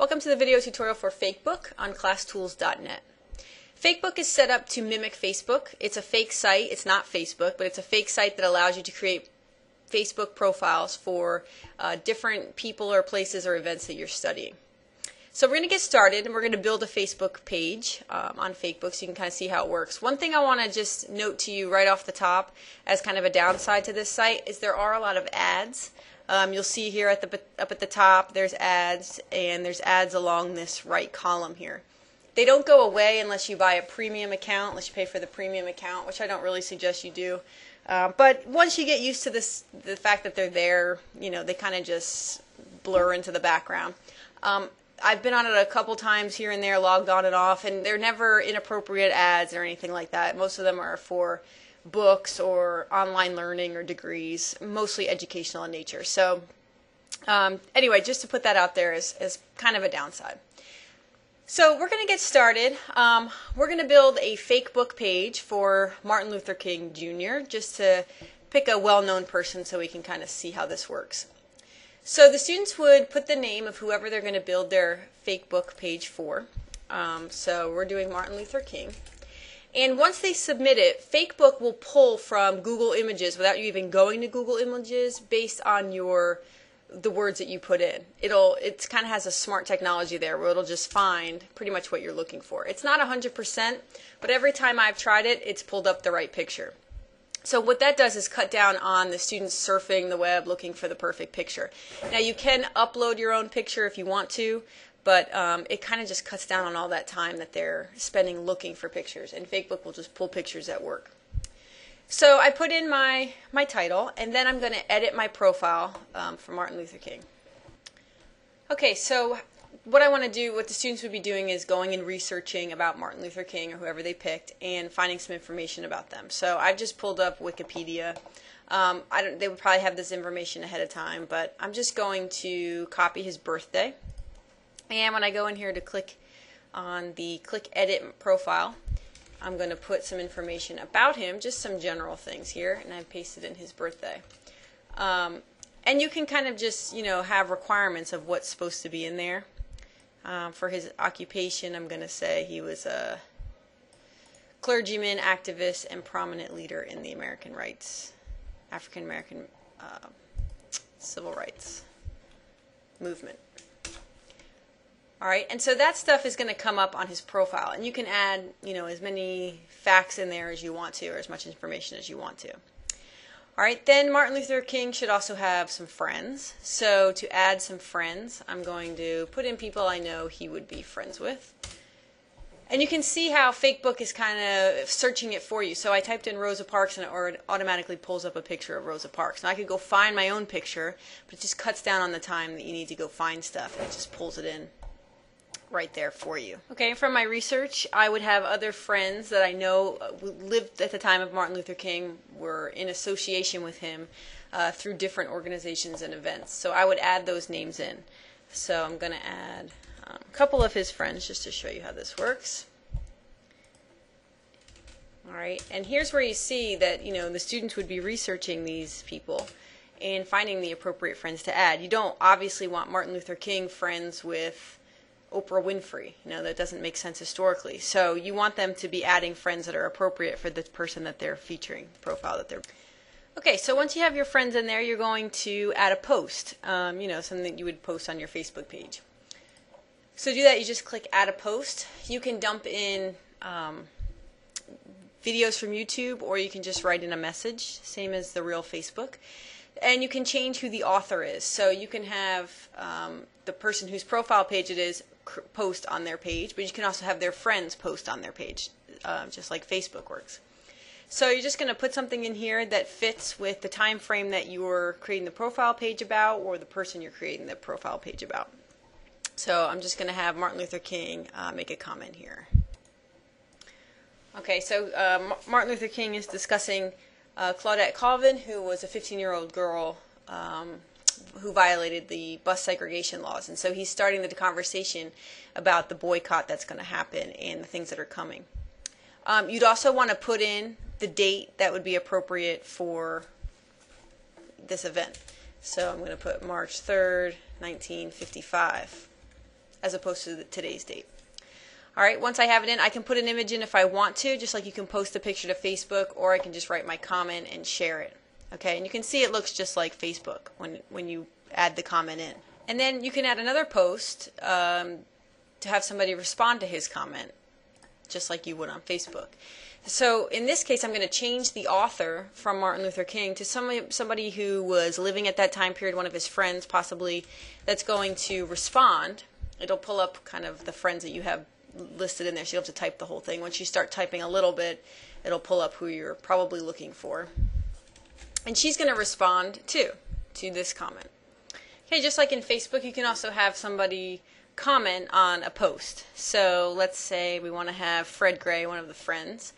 Welcome to the video tutorial for Fakebook on ClassTools.net. Fakebook is set up to mimic Facebook. It's a fake site. It's not Facebook, but it's a fake site that allows you to create Facebook profiles for uh, different people or places or events that you're studying. So we're going to get started and we're going to build a Facebook page um, on Fakebook so you can kind of see how it works. One thing I want to just note to you right off the top as kind of a downside to this site is there are a lot of ads. Um, you'll see here at the up at the top there's ads and there's ads along this right column here. They don't go away unless you buy a premium account, unless you pay for the premium account, which I don't really suggest you do. Uh, but once you get used to this, the fact that they're there, you know, they kind of just blur into the background. Um, I've been on it a couple times here and there, logged on and off, and they're never inappropriate ads or anything like that. Most of them are for books or online learning or degrees, mostly educational in nature. So, um, anyway, just to put that out there as, as kind of a downside. So we're going to get started. Um, we're going to build a Fakebook page for Martin Luther King Jr. just to pick a well-known person so we can kind of see how this works. So the students would put the name of whoever they're going to build their Fakebook page for. Um, so we're doing Martin Luther King. And once they submit it, Fakebook will pull from Google Images without you even going to Google Images based on your the words that you put in. It'll it kind of has a smart technology there where it'll just find pretty much what you're looking for. It's not 100%, but every time I've tried it, it's pulled up the right picture. So what that does is cut down on the students surfing the web looking for the perfect picture. Now you can upload your own picture if you want to, but um, it kind of just cuts down on all that time that they're spending looking for pictures. And Fakebook will just pull pictures at work. So I put in my, my title, and then I'm going to edit my profile um, for Martin Luther King. Okay, so what I want to do, what the students would be doing is going and researching about Martin Luther King or whoever they picked and finding some information about them. So I've just pulled up Wikipedia. Um, I don't, they would probably have this information ahead of time, but I'm just going to copy his birthday. And when I go in here to click on the click edit profile, I'm going to put some information about him, just some general things here, and I've pasted in his birthday. Um, and you can kind of just, you know, have requirements of what's supposed to be in there. Um, for his occupation, I'm going to say he was a clergyman, activist, and prominent leader in the American rights, African American uh, civil rights movement. All right, and so that stuff is going to come up on his profile, and you can add, you know, as many facts in there as you want to, or as much information as you want to. All right, then Martin Luther King should also have some friends. So to add some friends, I'm going to put in people I know he would be friends with. And you can see how Fakebook is kind of searching it for you. So I typed in Rosa Parks and it automatically pulls up a picture of Rosa Parks. Now I could go find my own picture, but it just cuts down on the time that you need to go find stuff. And it just pulls it in right there for you. Okay, from my research, I would have other friends that I know uh, lived at the time of Martin Luther King, were in association with him uh, through different organizations and events. So I would add those names in. So I'm going to add um, a couple of his friends just to show you how this works. All right, and here's where you see that you know the students would be researching these people and finding the appropriate friends to add. You don't obviously want Martin Luther King friends with Oprah Winfrey. You know, that doesn't make sense historically. So you want them to be adding friends that are appropriate for the person that they're featuring, profile that they're. Okay, so once you have your friends in there, you're going to add a post. Um, you know, something that you would post on your Facebook page. So do that, you just click Add a Post. You can dump in um, videos from YouTube, or you can just write in a message, same as the real Facebook and you can change who the author is. So you can have um, the person whose profile page it is post on their page, but you can also have their friends post on their page, uh, just like Facebook works. So you're just going to put something in here that fits with the time frame that you're creating the profile page about or the person you're creating the profile page about. So I'm just going to have Martin Luther King uh, make a comment here. Okay, so uh, Martin Luther King is discussing uh, Claudette Colvin, who was a 15-year-old girl um, who violated the bus segregation laws. And so he's starting the conversation about the boycott that's going to happen and the things that are coming. Um, you'd also want to put in the date that would be appropriate for this event. So I'm going to put March 3rd, 1955. as opposed to the, today's date. All right, once I have it in, I can put an image in if I want to, just like you can post a picture to Facebook, or I can just write my comment and share it. Okay, and you can see it looks just like Facebook when, when you add the comment in. And then you can add another post um, to have somebody respond to his comment, just like you would on Facebook. So in this case, I'm going to change the author from Martin Luther King to somebody, somebody who was living at that time period, one of his friends possibly, that's going to respond. It'll pull up kind of the friends that you have listed in there, so you'll have to type the whole thing. Once you start typing a little bit, it'll pull up who you're probably looking for. And she's going to respond too to this comment. Okay, just like in Facebook, you can also have somebody comment on a post. So let's say we want to have Fred Gray, one of the friends,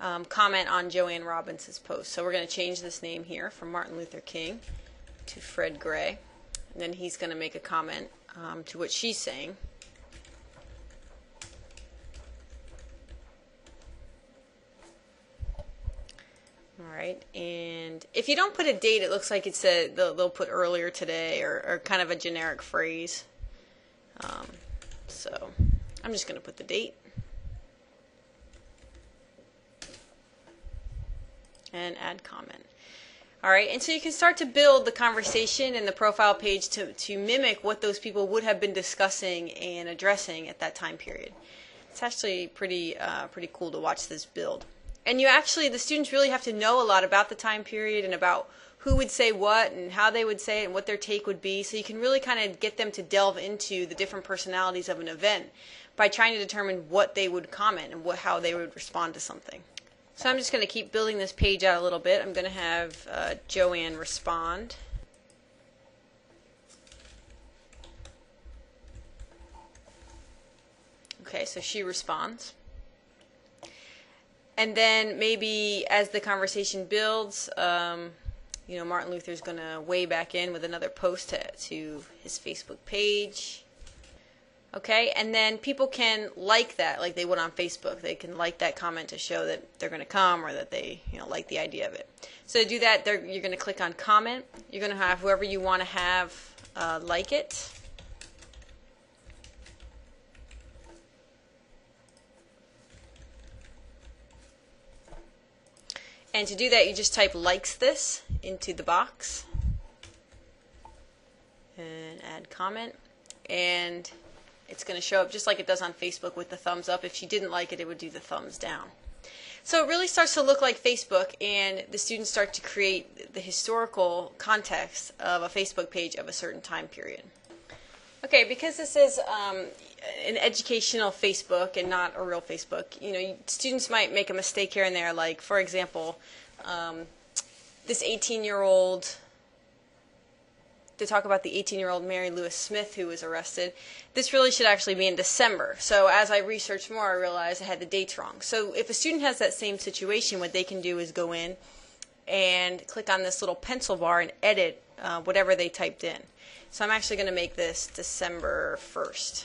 um, comment on Joanne Robbins' post. So we're going to change this name here from Martin Luther King to Fred Gray. And then he's going to make a comment um, to what she's saying. All right, and if you don't put a date, it looks like it's a they'll, they'll put earlier today or, or kind of a generic phrase. Um, so I'm just going to put the date and add comment. All right, and so you can start to build the conversation and the profile page to, to mimic what those people would have been discussing and addressing at that time period. It's actually pretty uh, pretty cool to watch this build. And you actually, the students really have to know a lot about the time period and about who would say what and how they would say it and what their take would be. So you can really kind of get them to delve into the different personalities of an event by trying to determine what they would comment and what how they would respond to something. So I'm just going to keep building this page out a little bit. I'm going to have uh, Joanne respond. Okay, so she responds. And then maybe as the conversation builds, um, you know, Martin Luther's going to weigh back in with another post to, to his Facebook page. Okay, and then people can like that, like they would on Facebook. They can like that comment to show that they're going to come or that they, you know, like the idea of it. So to do that, you're going to click on comment. You're going to have whoever you want to have uh, like it. And to do that, you just type likes this into the box and add comment. And it's going to show up just like it does on Facebook with the thumbs up. If she didn't like it, it would do the thumbs down. So it really starts to look like Facebook, and the students start to create the historical context of a Facebook page of a certain time period. Okay, because this is um, an educational Facebook and not a real Facebook, you know, students might make a mistake here and there. Like, for example, um, this 18-year-old to talk about the 18-year-old Mary Louise Smith who was arrested. This really should actually be in December. So as I researched more, I realized I had the dates wrong. So if a student has that same situation, what they can do is go in and click on this little pencil bar and edit uh, whatever they typed in. So I'm actually going to make this December 1st.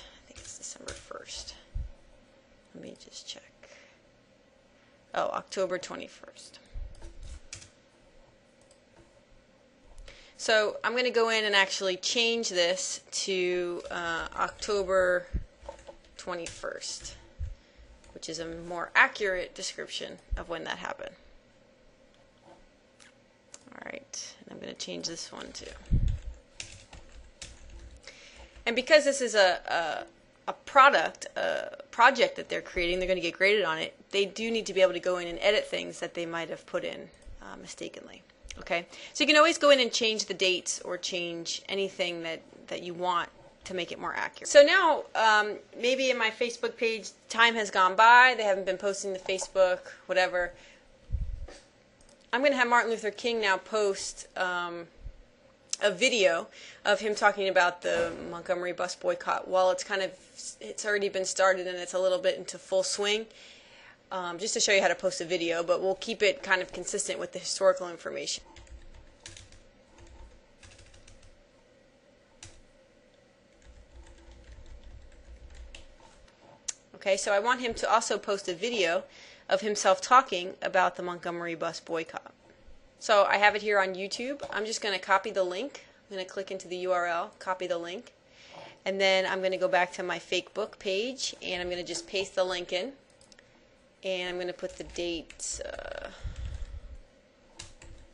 December 1st. Let me just check. Oh, October 21st. So I'm going to go in and actually change this to uh, October 21st, which is a more accurate description of when that happened. All right, and I'm going to change this one too. And because this is a, a, a product, a project that they're creating, they're going to get graded on it, they do need to be able to go in and edit things that they might have put in uh, mistakenly. Okay, so you can always go in and change the dates or change anything that, that you want to make it more accurate. So now, um, maybe in my Facebook page, time has gone by, they haven't been posting to Facebook, whatever. I'm going to have Martin Luther King now post um, a video of him talking about the Montgomery bus boycott. While it's kind of, it's already been started and it's a little bit into full swing, um, just to show you how to post a video, but we'll keep it kind of consistent with the historical information. Okay, so I want him to also post a video of himself talking about the Montgomery bus boycott. So I have it here on YouTube. I'm just going to copy the link. I'm going to click into the URL, copy the link. And then I'm going to go back to my Fakebook page and I'm going to just paste the link in. And I'm going to put the date, uh, I'm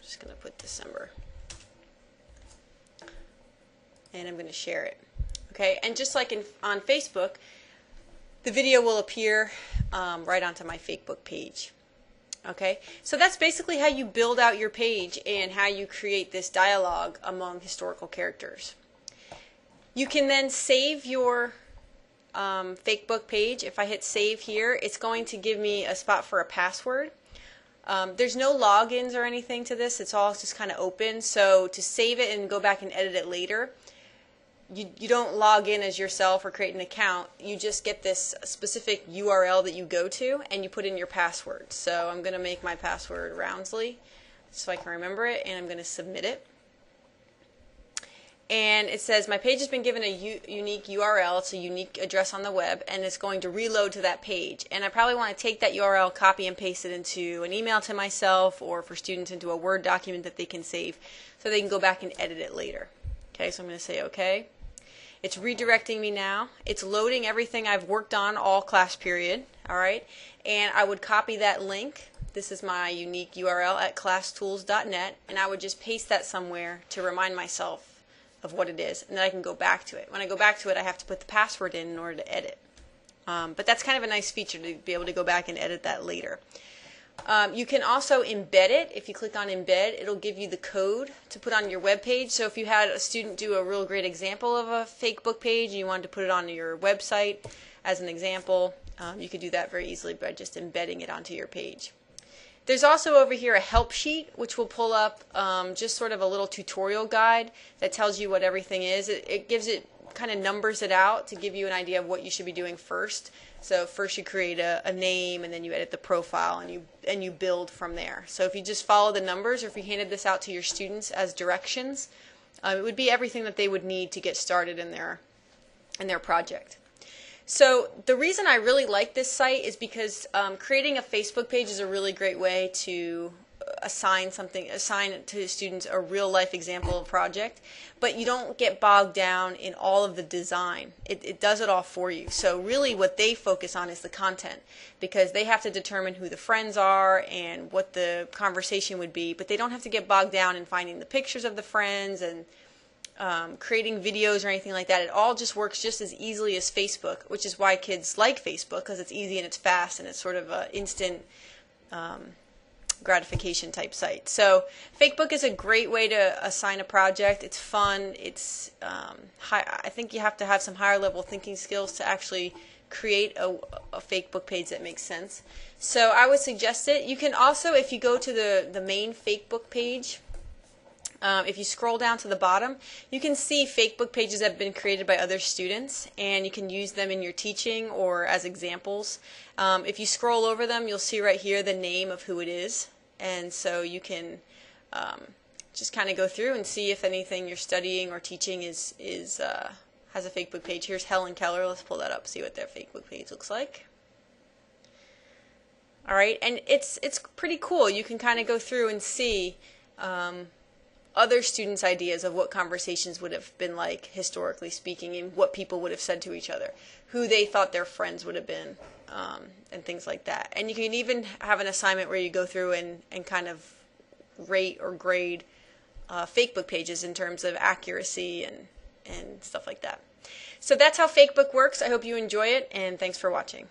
just going to put December. And I'm going to share it. Okay, and just like in, on Facebook, the video will appear um, right onto my Fakebook page. Okay, so that's basically how you build out your page and how you create this dialogue among historical characters. You can then save your um, Fakebook page. If I hit save here, it's going to give me a spot for a password. Um, there's no logins or anything to this. It's all just kind of open. So to save it and go back and edit it later, you, you don't log in as yourself or create an account. You just get this specific URL that you go to and you put in your password. So I'm going to make my password Rounsley so I can remember it and I'm going to submit it. And it says my page has been given a u- unique URL, it's a unique address on the web, and it's going to reload to that page. And I probably want to take that URL, copy and paste it into an email to myself or for students into a Word document that they can save so they can go back and edit it later. Okay, so I'm going to say OK. It's redirecting me now. It's loading everything I've worked on all class period. All right. And I would copy that link. This is my unique URL at classtools.net. And I would just paste that somewhere to remind myself of what it is. And then I can go back to it. When I go back to it, I have to put the password in in order to edit. Um, but that's kind of a nice feature to be able to go back and edit that later. Um, you can also embed it. If you click on embed, it'll give you the code to put on your web page. So if you had a student do a real great example of a Fakebook page and you wanted to put it on your website as an example, um, you could do that very easily by just embedding it onto your page. There's also over here a help sheet, which will pull up um, just sort of a little tutorial guide that tells you what everything is. It, it gives it kind of numbers it out to give you an idea of what you should be doing first. So first you create a, a, name and then you edit the profile and you and you build from there. So if you just follow the numbers or if you handed this out to your students as directions, uh, it would be everything that they would need to get started in their in their project. So the reason I really like this site is because um, creating a Facebook page is a really great way to assign something, assign to students a real life example of project, but you don't get bogged down in all of the design. It, it does it all for you. So really what they focus on is the content because they have to determine who the friends are and what the conversation would be, but they don't have to get bogged down in finding the pictures of the friends and um, creating videos or anything like that. It all just works just as easily as Facebook, which is why kids like Facebook because it's easy and it's fast and it's sort of an instant um, gratification type site. So Fakebook is a great way to assign a project. It's fun. It's um, high, I think you have to have some higher level thinking skills to actually create a, a Fakebook page that makes sense. So I would suggest it. You can also, if you go to the, the main Fakebook page, um, if you scroll down to the bottom, you can see Fakebook pages that have been created by other students, and you can use them in your teaching or as examples. Um, if you scroll over them, you'll see right here the name of who it is, and so you can um, just kind of go through and see if anything you're studying or teaching is is uh, has a Fakebook page. Here's Helen Keller. Let's pull that up, see what their Fakebook page looks like. All right, and it's it's pretty cool. You can kind of go through and see. Um, other students' ideas of what conversations would have been like, historically speaking, and what people would have said to each other, who they thought their friends would have been, um, and things like that. And you can even have an assignment where you go through and, and kind of rate or grade uh, Fakebook pages in terms of accuracy and, and stuff like that. So that's how Fakebook works. I hope you enjoy it, and thanks for watching.